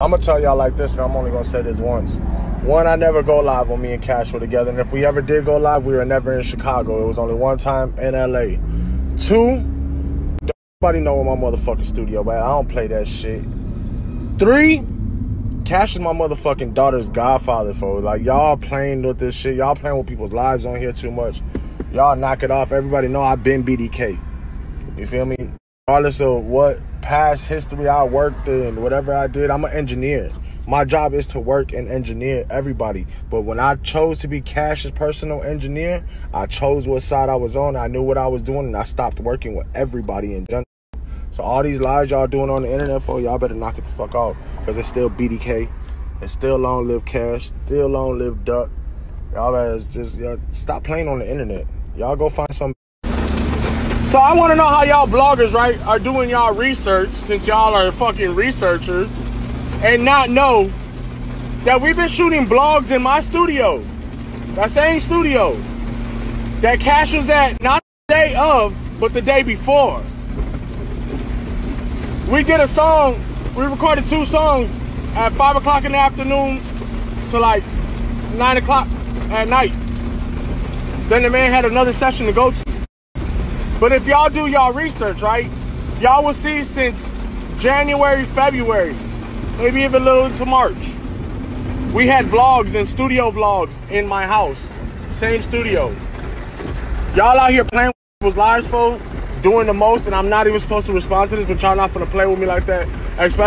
I'm gonna tell y'all like this, and I'm only gonna say this once. One, I never go live when me and Cash were together, and if we ever did go live, we were never in Chicago. It was only one time in LA. Two, nobody know my motherfucking studio, but I don't play that shit. Three, Cash is my motherfucking daughter's godfather, for like y'all playing with this shit. Y'all playing with people's lives on here too much. Y'all knock it off. Everybody know I've been BDK. You feel me? Regardless of what past history I worked in, whatever I did, I'm an engineer. My job is to work and engineer everybody. But when I chose to be Cash's personal engineer, I chose what side I was on. I knew what I was doing, and I stopped working with everybody in general. So all these lies y'all doing on the internet for y'all better knock it the fuck off. Cause it's still BDK. It's still long live cash. Still long live duck. Y'all better just y'all, stop playing on the internet. Y'all go find some so I want to know how y'all bloggers, right, are doing y'all research since y'all are fucking researchers and not know that we've been shooting blogs in my studio. That same studio that Cash was at not the day of, but the day before. We did a song, we recorded two songs at 5 o'clock in the afternoon to like 9 o'clock at night. Then the man had another session to go to. But if y'all do y'all research, right, y'all will see since January, February, maybe even a little into March, we had vlogs and studio vlogs in my house. Same studio. Y'all out here playing with lives, folks, doing the most, and I'm not even supposed to respond to this, but y'all not gonna play with me like that. Especially